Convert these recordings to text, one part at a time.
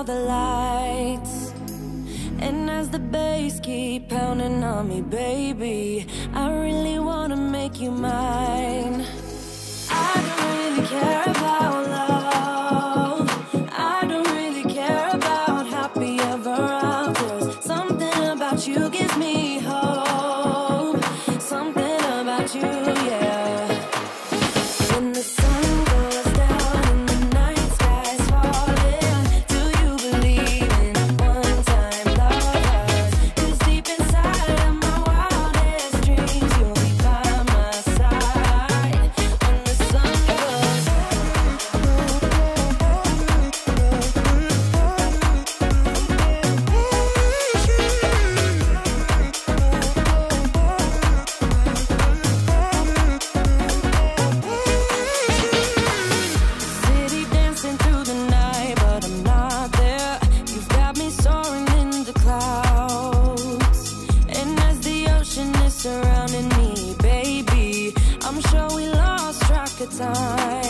all the lights. And as the bass keep pounding on me, baby I really wanna make you mine. I don't really care about love. I don't really care about happy ever after. Something about you gives me hope. Something about you. the time.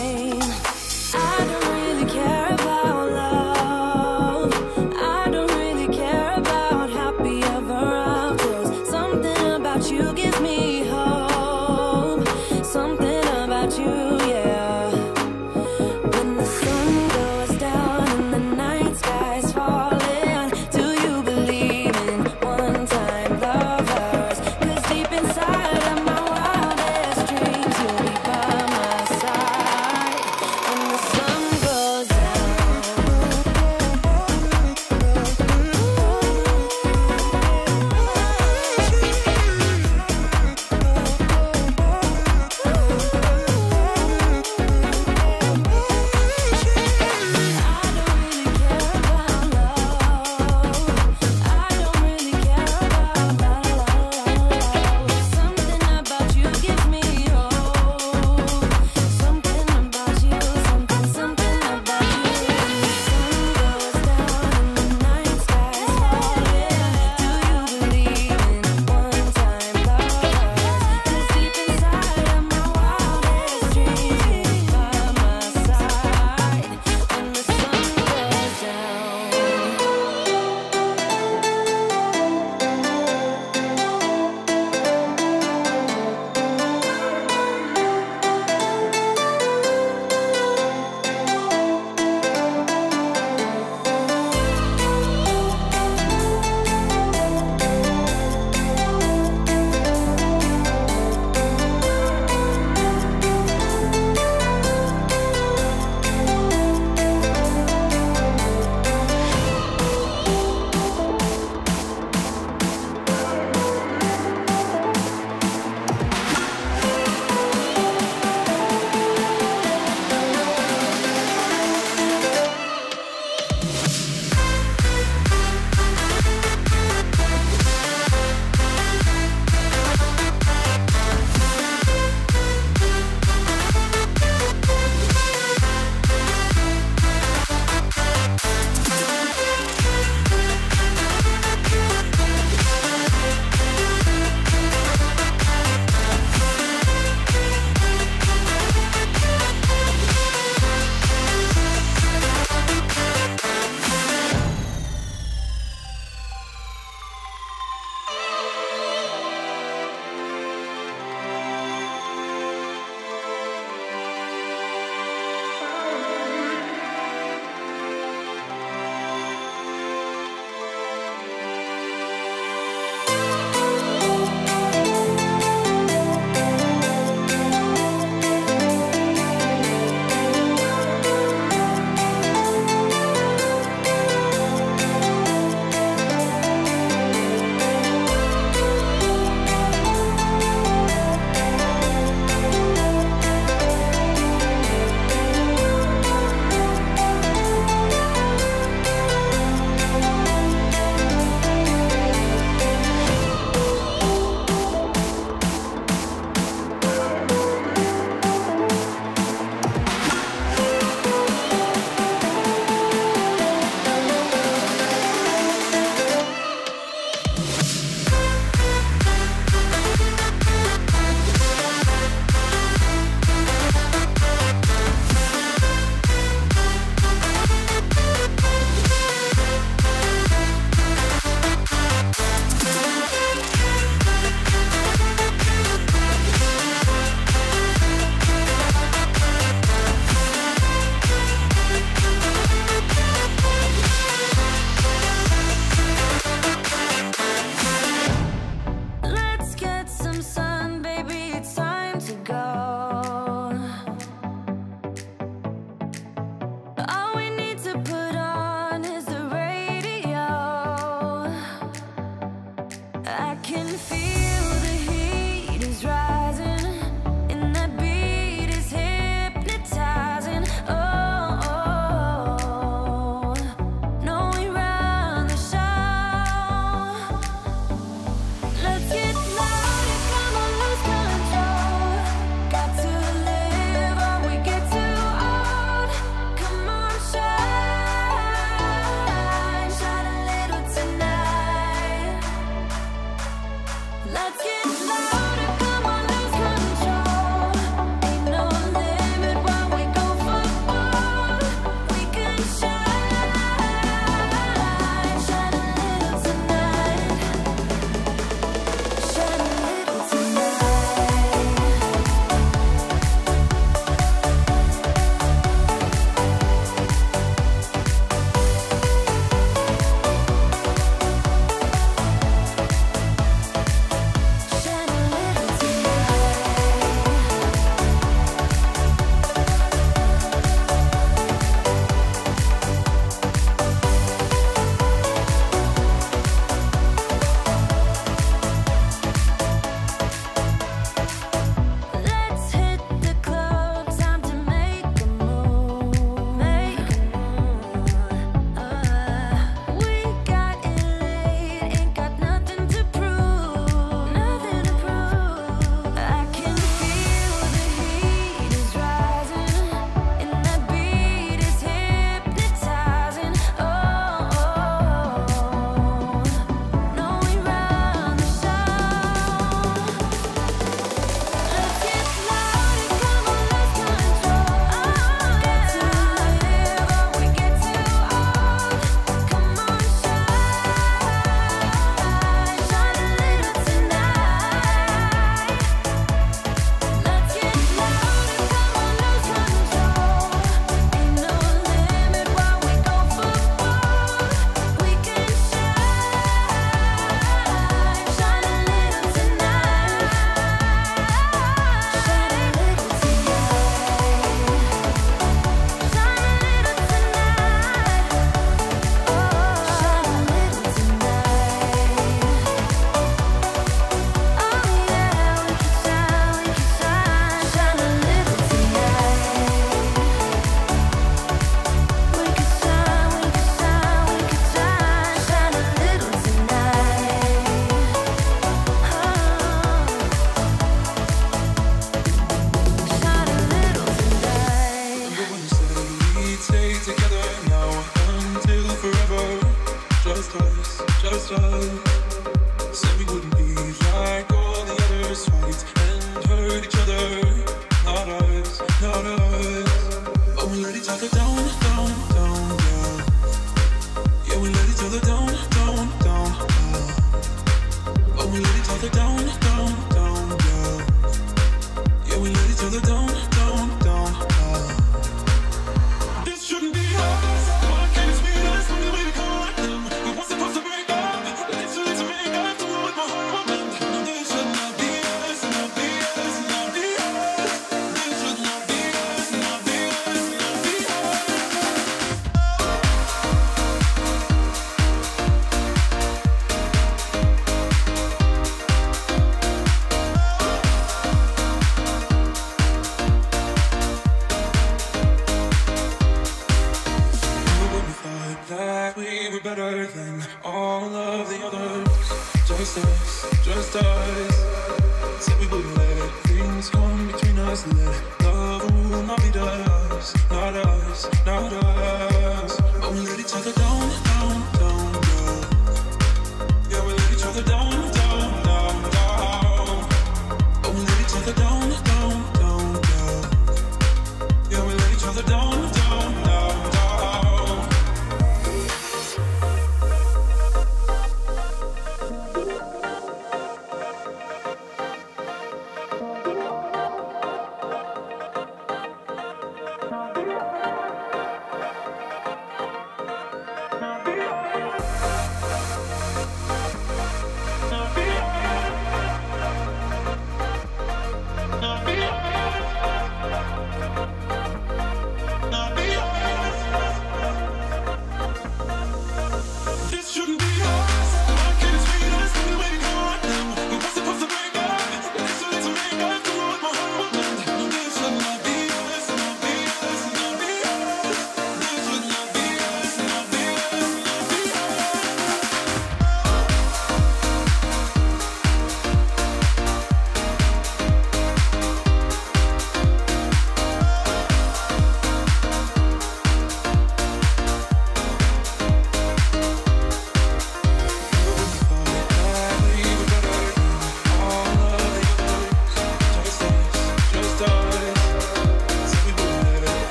soul